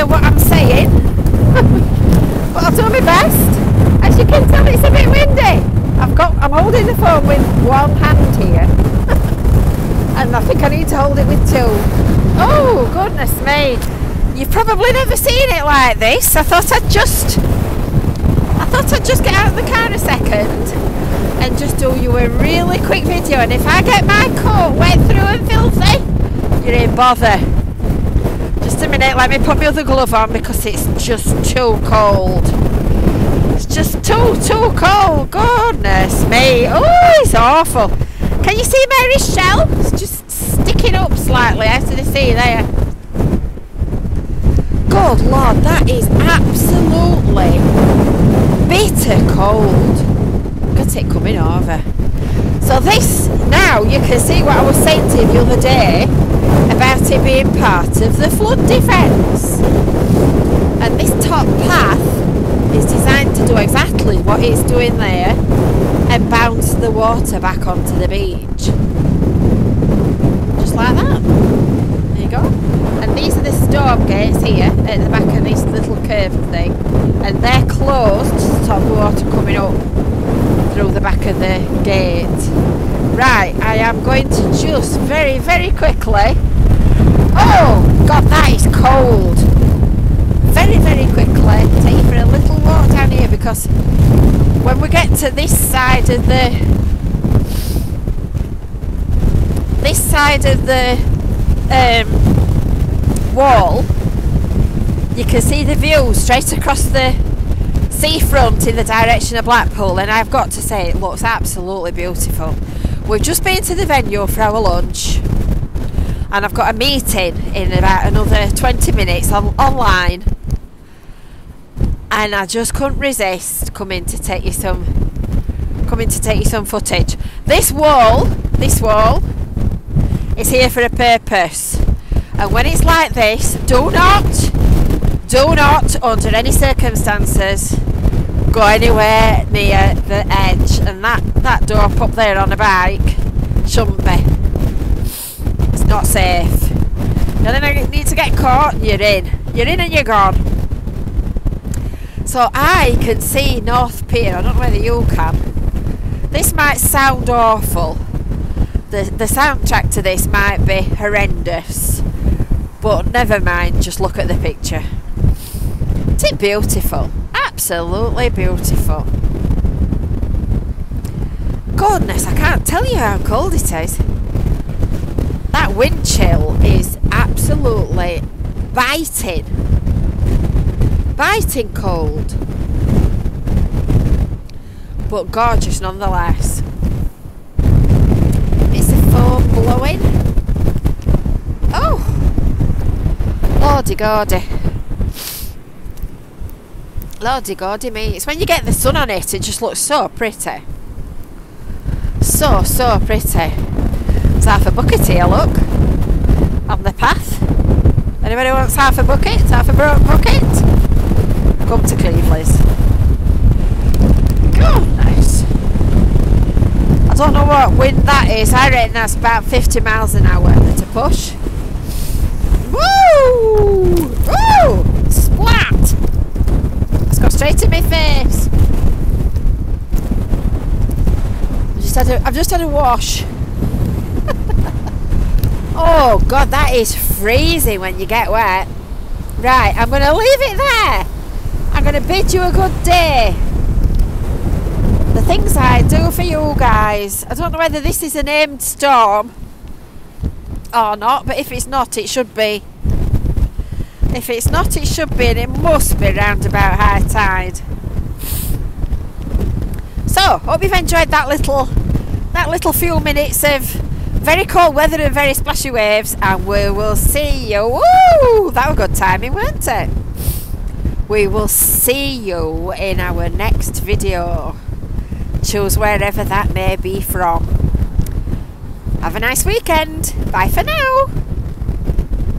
hear what I'm saying, but I'll do my best. As you can tell, it's a bit windy. I've got, I'm holding the phone with one hand here, and I think I need to hold it with two. Oh, goodness me. You've probably never seen it like this. I thought I'd just, I thought I'd just get out of the car a second and just do you a really quick video and if I get my coat wet through and filthy, you ain't bother. Just a minute, let me put my other glove on because it's just too cold. It's just too, too cold. Goodness me. Oh, it's awful. Can you see Mary's shell? It's just sticking up slightly out of the sea there. Good Lord, that is absolutely bitter cold. Look at it coming over. So this, now you can see what I was saying to you the other day about it being part of the flood defence. And this top path is designed to do exactly what it's doing there and bounce the water back onto the beach. Just like that. There you go. And these are the storm gates here at the back of this little curve thing. And they're closed to stop the water coming up through the back of the gate. Right, I am going to just very, very quickly. Oh, God, that is cold. Very, very quickly take you for a little walk down here because when we get to this side of the this side of the um, wall, you can see the view straight across the seafront in the direction of Blackpool and I've got to say it looks absolutely beautiful. We've just been to the venue for our lunch and I've got a meeting in about another 20 minutes on, online and I just couldn't resist coming to take you some coming to take you some footage. This wall, this wall is here for a purpose and when it's like this do not do not under any circumstances go anywhere near the edge. And that that door up there on a bike shouldn't be. It's not safe. And then I need to get caught. You're in. You're in and you're gone. So I can see North Pier. I don't know whether you can. This might sound awful. The, the soundtrack to this might be horrendous. But never mind. Just look at the picture isn't it beautiful absolutely beautiful. Goodness, I can't tell you how cold it is. That wind chill is absolutely biting. Biting cold. But gorgeous nonetheless. Is the foam blowing? Oh! Lordy gordy. Lordy gaudy me. It's when you get the sun on it, it just looks so pretty. So, so pretty. It's half a bucket here, look. On the path. Anybody wants half a bucket? Half a bucket? Come to Cleveleys. Goodness. I don't know what wind that is. I reckon that's about 50 miles an hour to push. Woo! Woo! Splat! Straight in my face. I've just had a, I've just had a wash. oh God, that is freezing when you get wet. Right, I'm going to leave it there. I'm going to bid you a good day. The things I do for you guys. I don't know whether this is a named storm or not, but if it's not, it should be. If it's not, it should be, and it must be round about high tide. So, hope you've enjoyed that little, that little few minutes of very cold weather and very splashy waves, and we will see you. Woo! That was good timing, weren't it? We will see you in our next video. Choose wherever that may be from. Have a nice weekend. Bye for now.